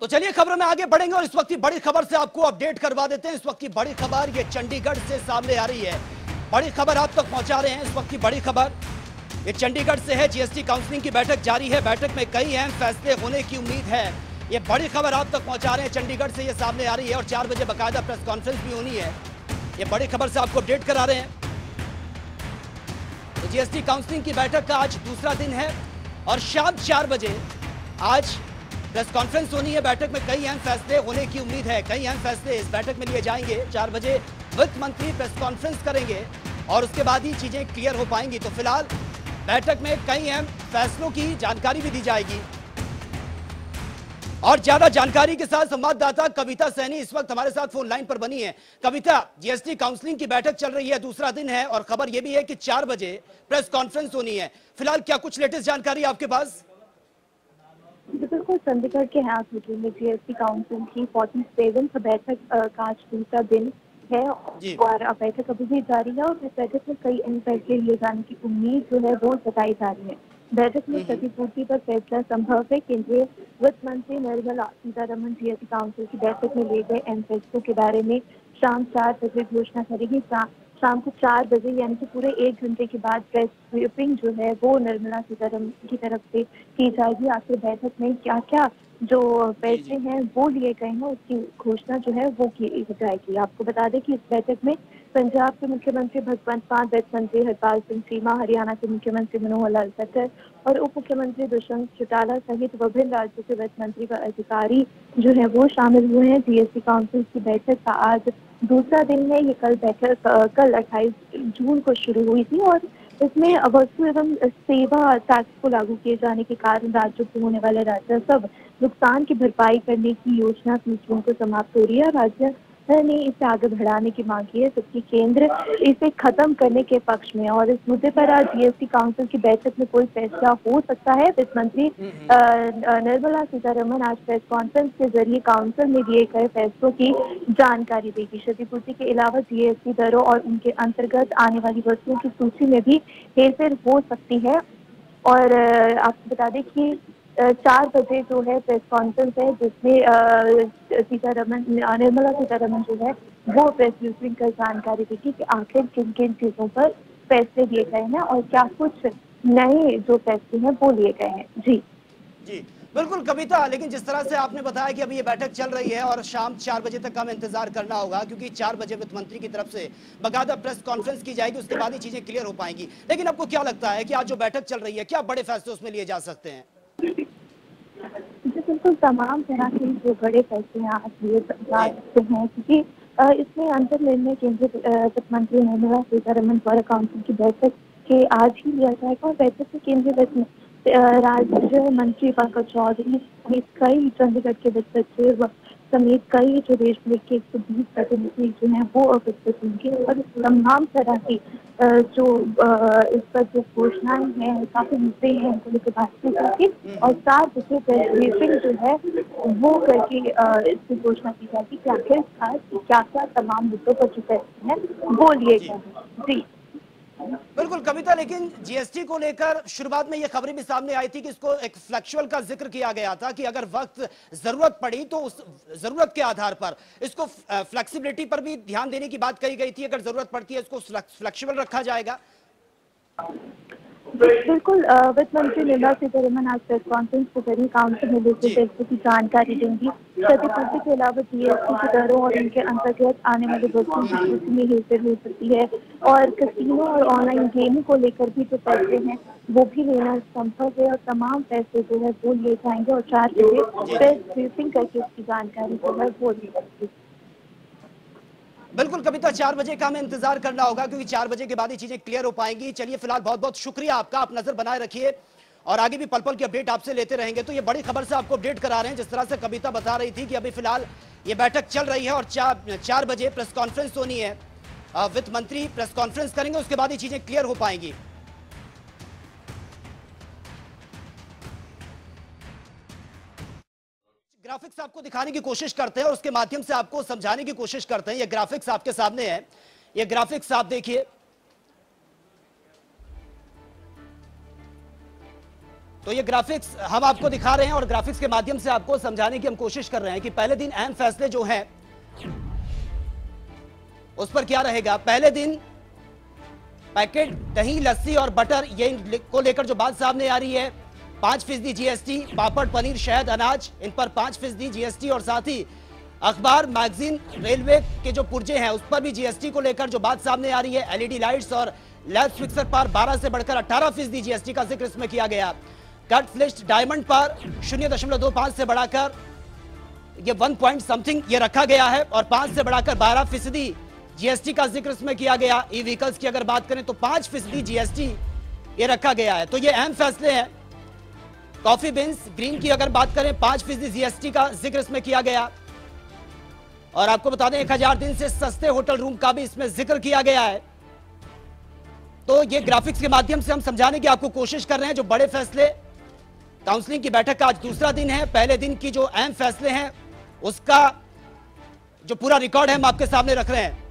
तो चलिए खबर में आगे बढ़ेंगे और इस वक्त की बड़ी खबर से आपको अपडेट करवा देते हैं। इस वक्त की बड़ी खबर ये चंडीगढ़ से सामने आ रही है। बड़ी खबर आप तक पहुँचा रहे हैं। इस वक्त की बड़ी खबर, ये चंडीगढ़ से है। जीएसटी काउंसलिंग की बैठक जारी है। बैठक में कई अहम फैसले होने की उम्मीद है। ये बड़ी खबर आप तक पहुँचा रहे हैं। चंडीगढ़ से ये सामने आ रही है और चार बजे बाकायदा प्रेस कॉन्फ्रेंस भी होनी है। ये बड़ी खबर से आपको अपडेट करा रहे हैं। तो जीएसटी काउंसिलिंग की बैठक का आज दूसरा दिन है और शाम चार बजे आज प्रेस कॉन्फ्रेंस होनी है। बैठक में कई अहम फैसले होने की उम्मीद है। कई अहम फैसले इस बैठक में लिए जाएँगे। चार बजे वित्त मंत्री प्रेस कॉन्फ्रेंस करेंगे और उसके बाद ही चीज़ें क्लियर हो पाएँगी। तो फ़िलहाल बैठक में कई अहम फैसलों की जानकारी भी दी जाएगी। और ज़्यादा जानकारी के साथ संवाददाता कविता सैनी इस वक्त हमारे साथ फ़ोन लाइन पर बनी है। कविता, जीएसटी काउंसलिंग की बैठक चल रही है, दूसरा दिन है और खबर यह भी है कि चार बजे प्रेस कॉन्फ्रेंस होनी है। फ़िलहाल क्या कुछ लेटेस्ट जानकारी आपके पास? बिल्कुल चंडीगढ़ के होटल में जीएसटी काउंसिल की फोर्टी सेवन बैठक का आज दूसरा दिन है और बैठक अभी भी जारी है और इस बैठक में कई अहम फैसले लिए जाने की उम्मीद जो है वो जताई जा रही है। बैठक में क्षतिपूर्ति पर फैसला संभव है। केंद्रीय वित्त मंत्री निर्मला सीतारमन जीएसटी काउंसिल की बैठक में लिए गए अहम फैसलों के बारे में शाम चार बजे घोषणा करेगी। शाम को चार बजे यानी कि पूरे एक घंटे के बाद प्रेस ब्रीफिंग जो है वो निर्मला सीतारमन की तरफ़ से की जाएगी। आखिर बैठक में क्या क्या जो फैसले हैं वो लिए गए हैं उसकी घोषणा जो है वो की जाएगी। आपको बता दें कि इस बैठक में पंजाब के मुख्यमंत्री भगवंत मान वित्त मंत्री हरपाल सिंह चीमा हरियाणा के मुख्यमंत्री मनोहर लाल खट्टर और उप मुख्यमंत्री दुष्यंत चौटाला सहित विभिन्न राज्यों के वित्त मंत्री व अधिकारी जो है वो शामिल हुए हैं। जीएसटी काउंसिल की बैठक का आज दूसरा दिन है, ये कल बैठक कल 28 जून को शुरू हुई थी और इसमें वस्तु एवं सेवा टैक्स को लागू किए जाने के कारण राज्यों को होने वाले राजस्व, नुकसान की भरपाई करने की योजना जून को समाप्त हो रही है राज्य ने इसे आगे बढ़ाने की मांग की है जबकि केंद्र इसे खत्म करने के पक्ष में और इस मुद्दे पर आज जीएसटी काउंसिल की बैठक में कोई फैसला हो सकता है? वित्त मंत्री निर्मला सीतारमन आज प्रेस कॉन्फ्रेंस के ज़रिए काउंसिल में दिए गए फैसलों की जानकारी देगी। क्षतिपूर्ति के अलावा जीएसटी दरों और उनके अंतर्गत आने वाली वस्तुओं की सूची में भी हेरफेर हो सकती है। और आपको बता दें कि चार बजे जो है प्रेस कॉन्फ्रेंस है, जिसमें सीतारमन निर्मला सीतारमन जो है, वो प्रेस ब्रीफिंग कर जानकारी देगी कि आखिर किन किन चीज़ों पर फैसले लिए गए हैं और क्या कुछ नए जो फैसले हैं वो लिए गए हैं। जी। जी, बिल्कुल कविता, लेकिन जिस तरह से आपने बताया कि अभी ये बैठक चल रही है और शाम चार बजे तक हमें इंतज़ार करना होगा, क्योंकि चार बजे वित्त मंत्री की तरफ़ से बकायदा प्रेस कॉन्फ्रेंस की जाएगी, उसके बाद ही चीज़ें क्लियर हो पाएँगी। लेकिन आपको क्या लगता है कि आज जो बैठक चल रही है, क्या बड़े फैसले उसमें लिए जा सकते हैं? बिल्कुल, तमाम तरह के जो बड़े जा सकते हैं क्योंकि इसमें अंतर निर्णय केंद्रीय वित्त मंत्री निर्मला सीतारमन द्वारा काउंसिल की बैठक के आज ही लिया जाएगा और बैठक में केंद्रीय वित्त राज्य मंत्री पंकज चौधरी कई चंडीगढ़ के वित्त सचिव समेत कई जो देश भर के एक सौ बीस प्रतिनिधि जो हैं वो उपस्थित होंगे और तमाम तरह की जो इस पर जो घोषणाएँ हैं काफ़ी मुद्दे हैं उनको लेकर बातचीत करके और सात बजे ब्रीफिंग जो है वो करके इसकी घोषणा की जाएगी कि आखिर क्या क्या तमाम मुद्दों पर जो फैसले हैं वो लिए गए जी। बिल्कुल, कविता, लेकिन जीएसटी को लेकर शुरुआत में यह खबरें भी सामने आई थी कि इसको एक फ्लेक्चुअल का ज़िक्र किया गया था कि अगर वक्त, ज़रूरत पड़ी तो उस, ज़रूरत के आधार पर इसको फ्लेक्सिबिलिटी पर भी ध्यान देने की बात कही गई थी। अगर ज़रूरत पड़ती है, इसको फ्लेक्सिबल रखा जाएगा। बिल्कुल वित्त मंत्री निर्मला सीतारमन आज प्रेस कॉन्फ्रेंस के ज़रिए काउंसिल में दूसरे फैसले की जानकारी देंगी। क्षतिपूर्ति के अलावा जीएसटी की दरों और इनके अंतर्गत आने वाले वस्तुओं की सूची में हेरफेर हो सकती है और कसिनो और ऑनलाइन गेमिंग को लेकर भी जो फैसले हैं वो भी लेना संभव है और तमाम फैसले जो है वो लिए जाएँगे और चार बजे प्रेस ब्रीफिंग करके उसकी जानकारी जो है वो ली जाएगी बिल्कुल कविता चार बजे का हमें इंतज़ार करना होगा, क्योंकि चार बजे के बाद ही चीज़ें क्लियर हो पाएँगी। चलिए, फ़िलहाल बहुत बहुत शुक्रिया आपका, आप नज़र बनाए रखिए। और आगे भी पल पल की अपडेट आपसे लेते रहेंगे। तो ये बड़ी खबर से आपको अपडेट करा रहे हैं, जिस तरह से कविता बता रही थी कि अभी फ़िलहाल ये बैठक चल रही है और चार चार बजे प्रेस कॉन्फ्रेंस होनी है। वित्त मंत्री प्रेस कॉन्फ्रेंस करेंगे, उसके बाद ये चीज़ें क्लियर हो पाएँगी। ग्राफिक्स आपको दिखाने की कोशिश करते हैं और उसके माध्यम से आपको समझाने की कोशिश करते हैं। ये ग्राफिक्स आपके सामने है। ये ग्राफिक्स आप देखिए। तो ये ग्राफिक्स हम आपको दिखा रहे हैं और ग्राफिक्स के माध्यम से आपको समझाने की हम कोशिश कर रहे हैं कि पहले दिन अहम फैसले जो हैं, उस पर क्या रहेगा? पहले दिन पैकेट, दही, लस्सी और बटर, ये को लेकर जो बात सामने आ रही है पाँच फ़ीसदी जीएसटी पापड़, पनीर, शहद, अनाज, इन पर पाँच फ़ीसदी जीएसटी और साथ ही अखबार, मैगजीन, रेलवे के जो पुर्जे हैं, उस पर भी जीएसटी को लेकर जो बात सामने आ रही है एलईडी लाइट्स और लैब फिक्सर पर 12 से बढ़कर 18 फ़ीसदी जीएसटी का ज़िक्र इसमें किया गया। कट फ्लिस्ट डायमंड पर शून्य दशमलव दो पाँच से बढ़ाकर ये वन पॉइंट समथिंग ये रखा गया है और पाँच से बढ़ाकर बारह फ़ीसदी जीएसटी का ज़िक्र इसमें किया गया। ई व्हीकल्स की अगर बात करें तो पाँच फ़ीसदी जीएसटी ये रखा गया है। तो ये अहम फैसले हैं। कॉफ़ी बिन्स, ग्रीन की अगर बात करें, पाँच फ़ीसदी जीएसटी का ज़िक्र इसमें किया गया। और आपको बता दें, एक हज़ार दिन से सस्ते होटल रूम का भी इसमें ज़िक्र किया गया है। तो ये ग्राफिक्स के माध्यम से हम समझाने की आपको कोशिश कर रहे हैं जो बड़े फैसले। काउंसलिंग की बैठक का आज दूसरा दिन है। पहले दिन की जो अहम फैसले हैं, उसका जो पूरा रिकॉर्ड है, हम आपके सामने रख रहे हैं।